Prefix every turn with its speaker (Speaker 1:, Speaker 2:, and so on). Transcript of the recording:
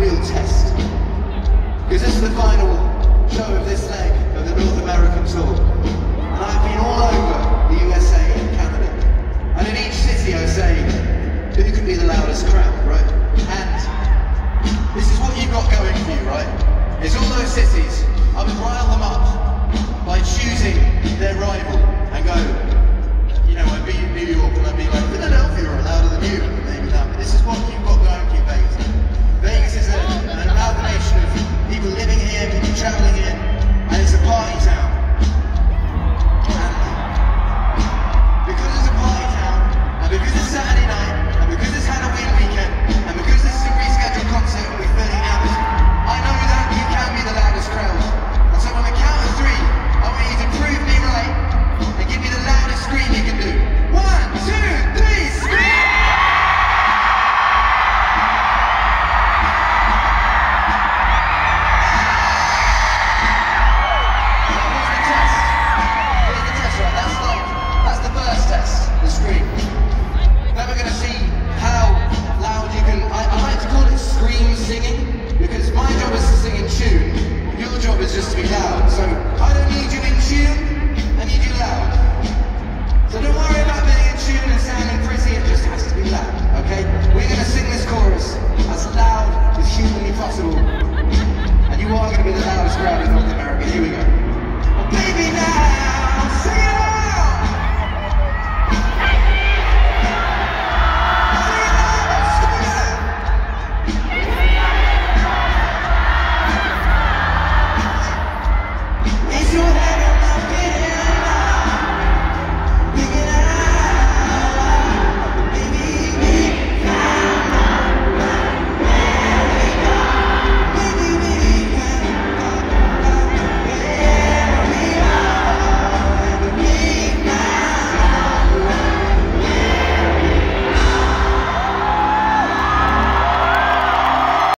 Speaker 1: real test. Because this is the final show of this leg of the North American tour. And I've been all over the USA and Canada. And in each city I say, who can be the loudest crowd, right? And this is what you've got going for you, right? Is all those cities, I would rile them up by choosing their rival and go, you know, I beat New York.